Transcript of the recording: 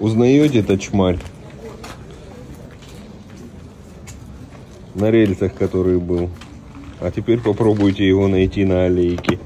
Узнаете это чмарь? На рельсах, который был. А теперь попробуйте его найти на аллейке.